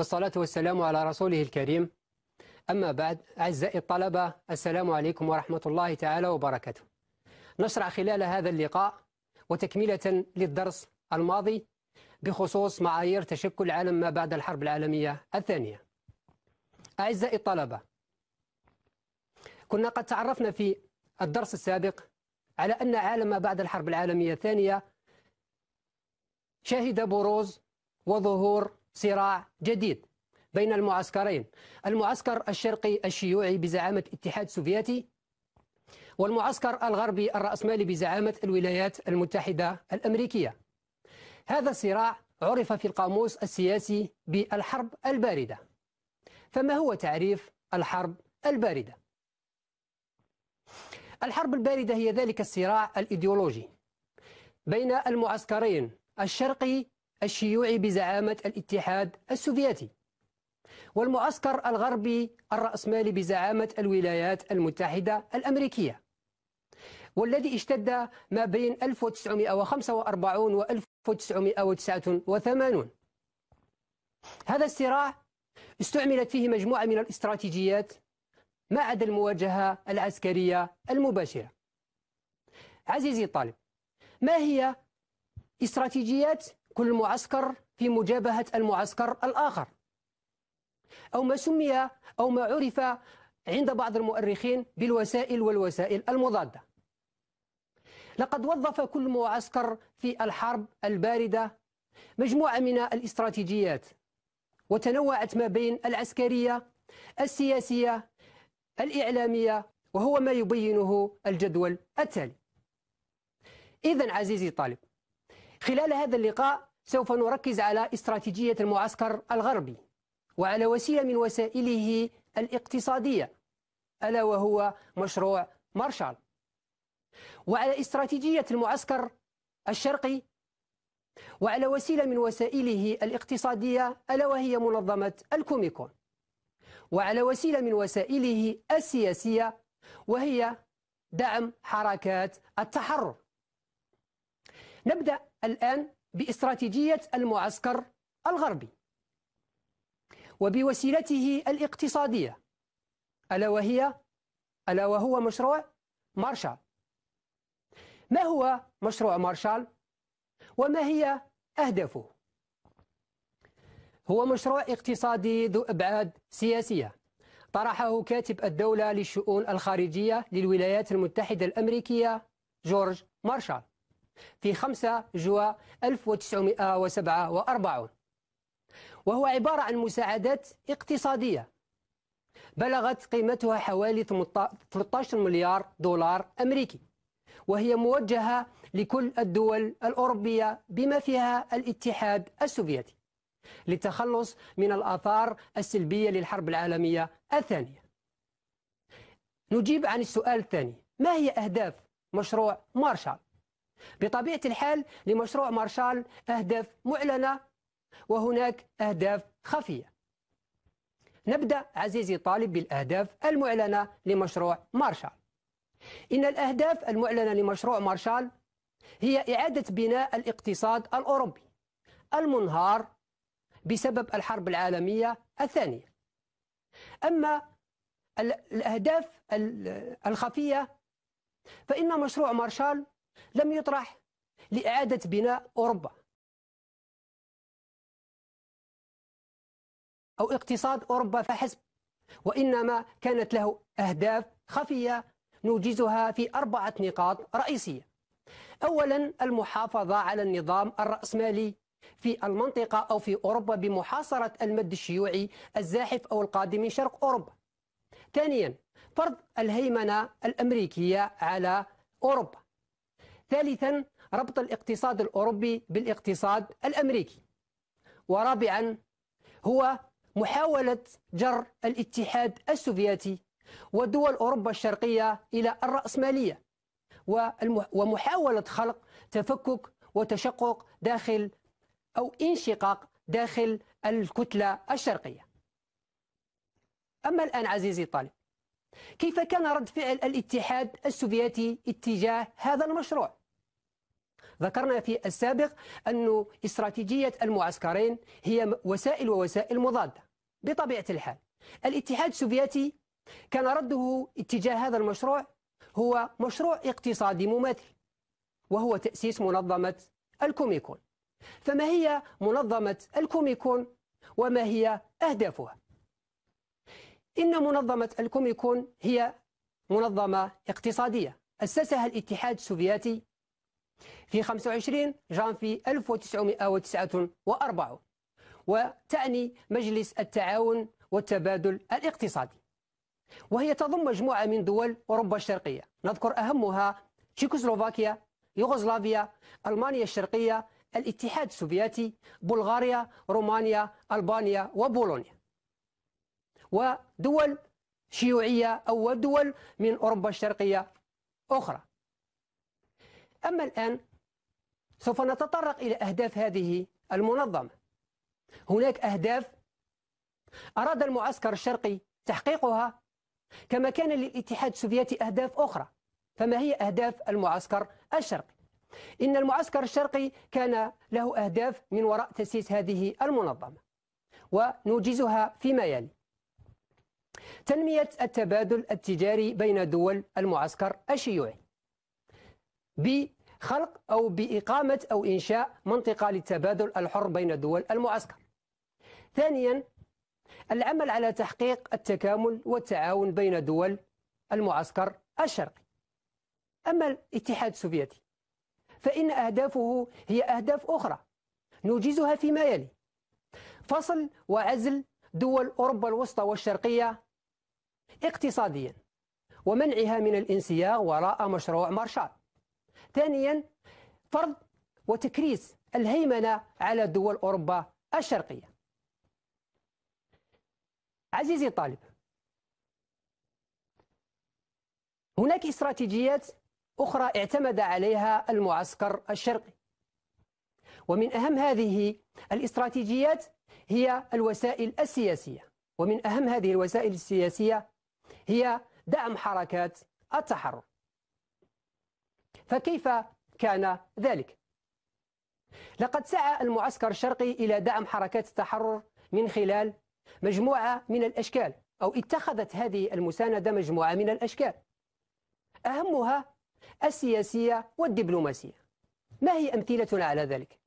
والصلاة والسلام على رسوله الكريم. أما بعد أعزائي الطلبة السلام عليكم ورحمة الله تعالى وبركاته. نشرع خلال هذا اللقاء وتكملة للدرس الماضي بخصوص معايير تشكل العالم ما بعد الحرب العالمية الثانية. أعزائي الطلبة كنا قد تعرفنا في الدرس السابق على أن عالم ما بعد الحرب العالمية الثانية شهد بروز وظهور صراع جديد بين المعسكرين. المعسكر الشرقي الشيوعي بزعامة الاتحاد السوفيتي والمعسكر الغربي الرأسمالي بزعامة الولايات المتحدة الأمريكية. هذا الصراع عرف في القاموس السياسي بالحرب الباردة. فما هو تعريف الحرب الباردة؟ الحرب الباردة هي ذلك الصراع الإيديولوجي بين المعسكرين الشرقي الشيوعي بزعامة الاتحاد السوفيتي. والمعسكر الغربي الرأسمالي بزعامة الولايات المتحدة الأمريكية. والذي اشتد ما بين 1945 و 1989 هذا الصراع استعملت فيه مجموعة من الاستراتيجيات ما عدا المواجهة العسكرية المباشرة. عزيزي الطالب ما هي استراتيجيات كل معسكر في مجابهة المعسكر الآخر. أو ما سمي أو ما عرف عند بعض المؤرخين بالوسائل والوسائل المضادة. لقد وظف كل معسكر في الحرب الباردة مجموعة من الاستراتيجيات وتنوعت ما بين العسكرية السياسية الإعلامية وهو ما يبينه الجدول التالي. إذا عزيزي الطالب خلال هذا اللقاء سوف نركز على استراتيجية المعسكر الغربي وعلى وسيلة من وسائله الاقتصادية ألا وهو مشروع مارشال. وعلى استراتيجية المعسكر الشرقي وعلى وسيلة من وسائله الاقتصادية ألا وهي منظمة الكوميكون. وعلى وسيلة من وسائله السياسية وهي دعم حركات التحرر. نبدأ الآن باستراتيجية المعسكر الغربي وبوسيلته الاقتصادية ألا وهي ألا وهو مشروع مارشال. ما هو مشروع مارشال؟ وما هي أهدافه؟ هو مشروع اقتصادي ذو أبعاد سياسية طرحه كاتب الدولة للشؤون الخارجية للولايات المتحدة الأمريكية جورج مارشال. في 5 جوا 1947 وهو عبارة عن مساعدات اقتصادية. بلغت قيمتها حوالي 13 مليار دولار أمريكي. وهي موجهة لكل الدول الأوروبية بما فيها الاتحاد السوفيتي. للتخلص من الآثار السلبية للحرب العالمية الثانية. نجيب عن السؤال الثاني. ما هي أهداف مشروع مارشال؟ بطبيعة الحال لمشروع مارشال أهداف معلنة وهناك أهداف خفية. نبدأ عزيزي الطالب بالأهداف المعلنة لمشروع مارشال. إن الأهداف المعلنة لمشروع مارشال هي إعادة بناء الاقتصاد الأوروبي المنهار بسبب الحرب العالمية الثانية. أما الأهداف الخفية فإن مشروع مارشال لم يطرح لإعادة بناء أوروبا أو اقتصاد أوروبا فحسب وإنما كانت له أهداف خفية نوجزها في أربعة نقاط رئيسية. أولا المحافظة على النظام الرأسمالي في المنطقة أو في أوروبا بمحاصرة المد الشيوعي الزاحف أو القادم من شرق أوروبا. ثانيا فرض الهيمنة الأمريكية على أوروبا. ثالثا ربط الاقتصاد الأوروبي بالاقتصاد الأمريكي ورابعا هو محاولة جر الاتحاد السوفيتي ودول أوروبا الشرقية إلى الرأسمالية ومحاولة خلق تفكك وتشقق داخل أو انشقاق داخل الكتلة الشرقية أما الآن عزيزي الطالب كيف كان رد فعل الاتحاد السوفيتي اتجاه هذا المشروع؟ ذكرنا في السابق أن استراتيجية المعسكرين هي وسائل ووسائل مضادة بطبيعة الحال. الاتحاد السوفيتي كان رده اتجاه هذا المشروع هو مشروع اقتصادي مماثل وهو تأسيس منظمة الكوميكون. فما هي منظمة الكوميكون وما هي أهدافها؟ إن منظمة الكوميكون هي منظمة اقتصادية. أسسها الاتحاد السوفيتي في 25 جانفي 1949 وتعني مجلس التعاون والتبادل الاقتصادي. وهي تضم مجموعة من دول أوروبا الشرقية. نذكر أهمها تشيكوسلوفاكيا يوغوسلافيا ألمانيا الشرقية الاتحاد السوفيتي بلغاريا رومانيا ألبانيا وبولونيا. ودول شيوعية أو دول من أوروبا الشرقية أخرى. أما الآن سوف نتطرق إلى أهداف هذه المنظمة. هناك أهداف أراد المعسكر الشرقي تحقيقها كما كان للاتحاد السوفيتي أهداف أخرى فما هي أهداف المعسكر الشرقي؟ إن المعسكر الشرقي كان له أهداف من وراء تأسيس هذه المنظمة ونوجزها فيما يلي. تنمية التبادل التجاري بين دول المعسكر الشيوعي. بخلق أو بإقامة أو إنشاء منطقة للتبادل الحر بين دول المعسكر ثانيا العمل على تحقيق التكامل والتعاون بين دول المعسكر الشرقي. أما الاتحاد السوفيتي فإن أهدافه هي أهداف أخرى نوجزها فيما يلي فصل وعزل دول أوروبا الوسطى والشرقية اقتصاديا ومنعها من الانسياغ وراء مشروع مارشال. ثانيا فرض وتكريس الهيمنة على دول أوروبا الشرقية. عزيزي الطالب هناك استراتيجيات أخرى اعتمد عليها المعسكر الشرقي. ومن أهم هذه الاستراتيجيات هي الوسائل السياسية. ومن أهم هذه الوسائل السياسية هي دعم حركات التحرر. فكيف كان ذلك؟ لقد سعى المعسكر الشرقي إلى دعم حركات التحرر من خلال مجموعة من الأشكال أو اتخذت هذه المساندة مجموعة من الأشكال أهمها السياسية والدبلوماسية ما هي أمثلة على ذلك؟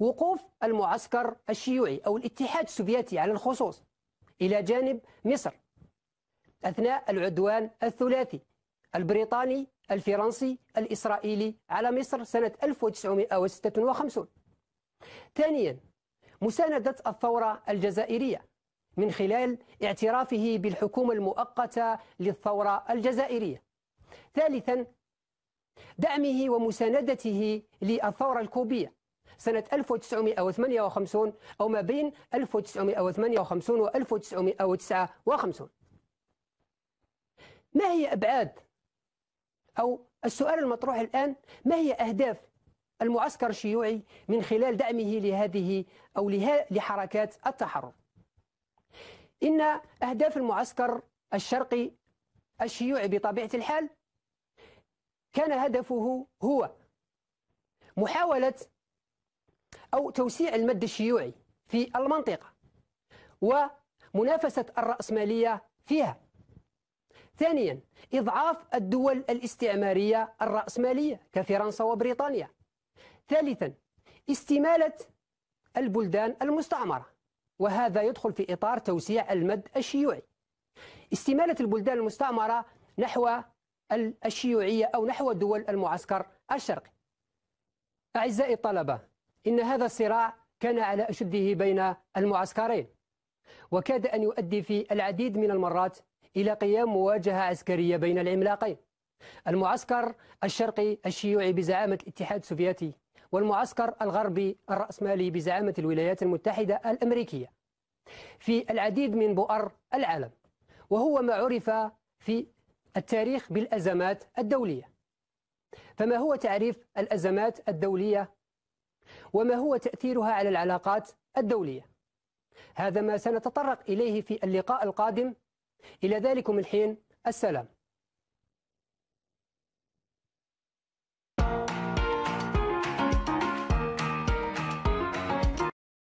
وقوف المعسكر الشيوعي أو الاتحاد السوفيتي على الخصوص إلى جانب مصر أثناء العدوان الثلاثي البريطاني الفرنسي الإسرائيلي على مصر سنة 1956 ثانيا مساندة الثورة الجزائرية من خلال اعترافه بالحكومة المؤقتة للثورة الجزائرية. ثالثا دعمه ومساندته للثورة الكوبية سنة 1958 أو ما بين 1958 و 1959 ما هي أبعاد أو السؤال المطروح الآن ما هي أهداف المعسكر الشيوعي من خلال دعمه لهذه أو لحركات التحرر؟ إن أهداف المعسكر الشرقي الشيوعي بطبيعة الحال كان هدفه هو محاولة أو توسيع المد الشيوعي في المنطقة ومنافسة الرأسمالية فيها. ثانيا إضعاف الدول الاستعمارية الرأسمالية كفرنسا وبريطانيا. ثالثا استمالة البلدان المستعمرة وهذا يدخل في إطار توسيع المد الشيوعي. استمالة البلدان المستعمرة نحو الشيوعية أو نحو دول المعسكر الشرقي. أعزائي الطلبة إن هذا الصراع كان على أشده بين المعسكرين وكاد أن يؤدي في العديد من المرات إلى قيام مواجهة عسكرية بين العملاقين. المعسكر الشرقي الشيوعي بزعامة الاتحاد السوفيتي والمعسكر الغربي الرأسمالي بزعامة الولايات المتحدة الأمريكية. في العديد من بؤر العالم وهو ما عرف في التاريخ بالأزمات الدولية. فما هو تعريف الأزمات الدولية؟ وما هو تأثيرها على العلاقات الدولية؟ هذا ما سنتطرق إليه في اللقاء القادم إلى ذلكم الحين السلام.